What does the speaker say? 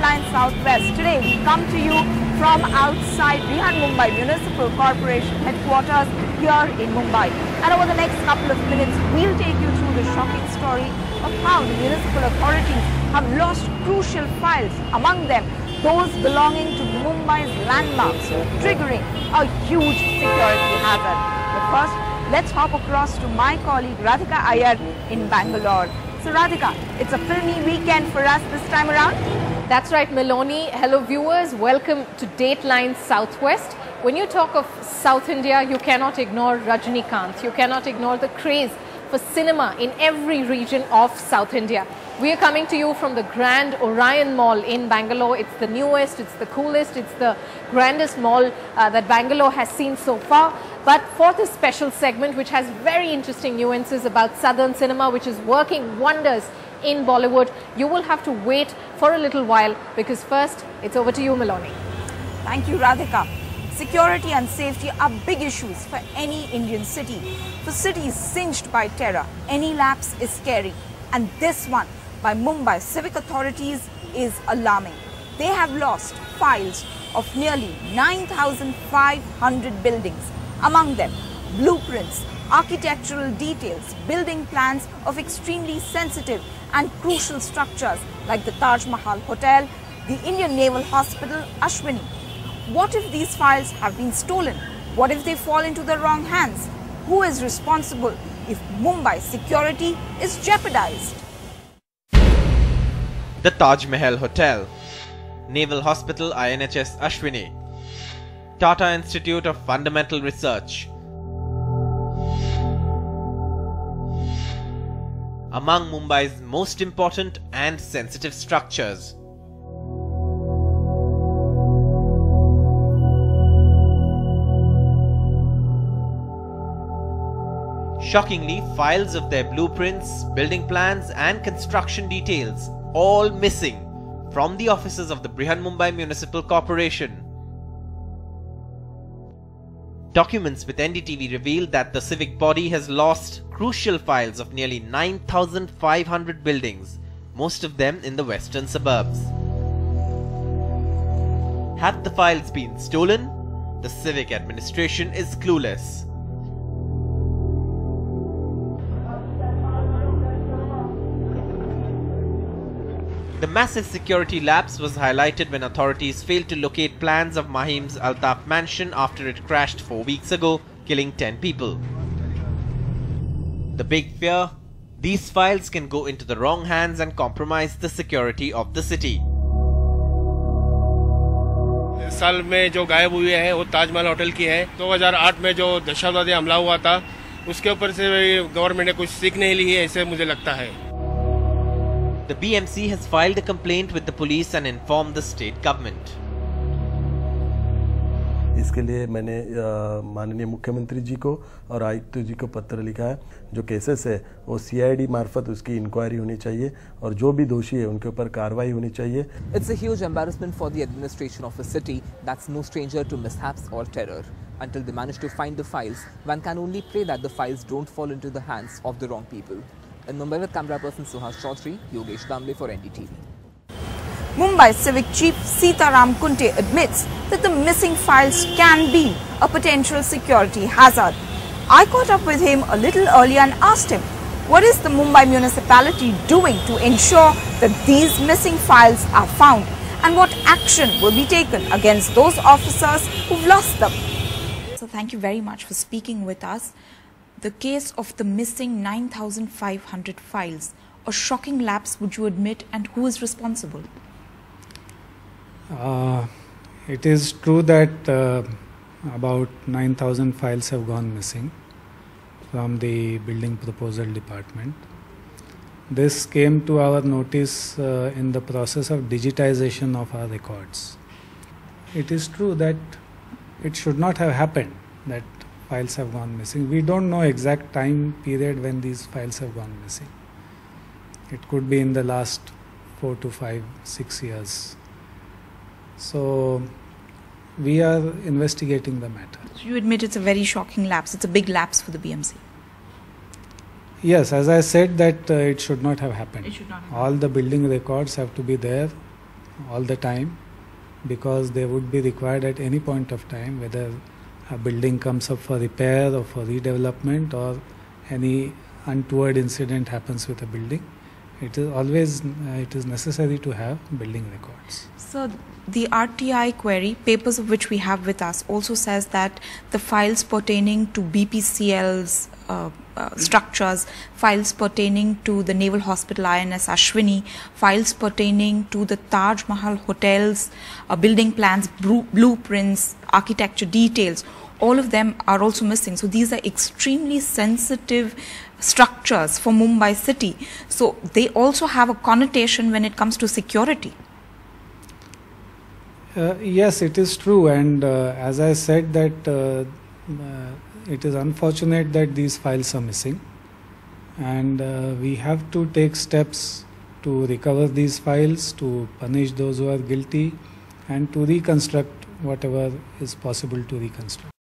Southwest. Today we come to you from outside Brihan Mumbai Municipal Corporation headquarters here in Mumbai. And over the next couple of minutes, we'll take you through the shocking story of how the municipal authorities have lost crucial files, among them those belonging to Mumbai's landmarks, triggering a huge security hazard. But first, let's hop across to my colleague Radhika Iyer in Bangalore. So Radhika, it's a filmy weekend for us this time around. That's right, Meloni. Hello, viewers. Welcome to Dateline Southwest. When you talk of South India, you cannot ignore Rajnikant. You cannot ignore the craze for cinema in every region of South India. We are coming to you from the Grand Orion Mall in Bangalore. It's the newest, it's the coolest, it's the grandest mall uh, that Bangalore has seen so far. But for this special segment, which has very interesting nuances about Southern cinema, which is working wonders in Bollywood, you will have to wait for a little while because first, it's over to you, Maloney. Thank you, Radhika. Security and safety are big issues for any Indian city. For cities singed by terror, any lapse is scary. And this one by Mumbai civic authorities is alarming. They have lost files of nearly 9,500 buildings, among them blueprints, architectural details, building plans of extremely sensitive and crucial structures like the Taj Mahal Hotel, the Indian Naval Hospital, Ashwini. What if these files have been stolen? What if they fall into the wrong hands? Who is responsible if Mumbai's security is jeopardized? The Taj Mahal Hotel, Naval Hospital INHS Ashwini, Tata Institute of Fundamental Research. Among Mumbai's most important and sensitive structures. Shockingly, files of their blueprints, building plans, and construction details all missing from the offices of the Brihan Mumbai Municipal Corporation. Documents with NDTV reveal that the civic body has lost crucial files of nearly 9,500 buildings, most of them in the western suburbs. Had the files been stolen, the civic administration is clueless. The massive security lapse was highlighted when authorities failed to locate plans of Mahim's Altaf mansion after it crashed four weeks ago, killing 10 people. The big fear? These files can go into the wrong hands and compromise the security of the city. साल में जो गायब हुई है वो Taj Mahal hotel की है 2008 में जो दहशतवादी हमला हुआ था उसके ऊपर से गवर्नमेंट ने कुछ सीख नहीं ली है ऐसे मुझे लगता है The BMC has filed a complaint with the police and informed the state government. इसके लिए मैंने माननीय मुख्यमंत्री जी को और आयुक्त जी को पत्र लिखा है जो केसेस है वो सीआईडी मार्फत उसकी इंक्वायरी होनी चाहिए और जो भी दोषी है उनके ऊपर कार्रवाई होनी चाहिए It's a huge embarrassment for the administration of a city that's no stranger to mishaps or terror. Until they manage to find the files, one can only pray that the files don't fall into the hands of the wrong people. In Mumbai with camera person Suhas Chaudhary, Yogesh Damle for NDTV. Mumbai Civic Chief Sitaram Kunte admits that the missing files can be a potential security hazard. I caught up with him a little earlier and asked him, what is the Mumbai municipality doing to ensure that these missing files are found and what action will be taken against those officers who've lost them? So thank you very much for speaking with us. The case of the missing 9,500 files, a shocking lapse would you admit and who is responsible? Uh, it is true that uh, about 9,000 files have gone missing from the building proposal department. This came to our notice uh, in the process of digitization of our records. It is true that it should not have happened that files have gone missing. We don't know exact time period when these files have gone missing. It could be in the last four to five, six years. So we are investigating the matter. So you admit it's a very shocking lapse. It's a big lapse for the BMC. Yes, as I said that uh, it should not have happened. It should not have All the building records have to be there all the time because they would be required at any point of time, whether a building comes up for repair or for redevelopment or any untoward incident happens with a building. It is always uh, it is necessary to have building records. So the RTI query, papers of which we have with us, also says that the files pertaining to BPCL's uh, uh, structures, files pertaining to the Naval Hospital INS Ashwini, files pertaining to the Taj Mahal hotels, uh, building plans, blueprints, architecture details, all of them are also missing. So these are extremely sensitive structures for Mumbai city. So they also have a connotation when it comes to security. Uh, yes, it is true, and uh, as I said, that uh, uh it is unfortunate that these files are missing, and uh, we have to take steps to recover these files, to punish those who are guilty, and to reconstruct whatever is possible to reconstruct.